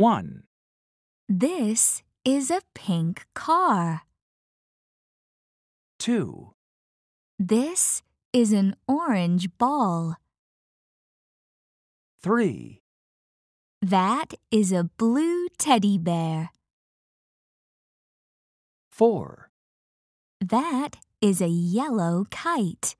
1, This is a pink car. 2, This is an orange ball. 3, That is a blue teddy bear. 4, That is a yellow kite.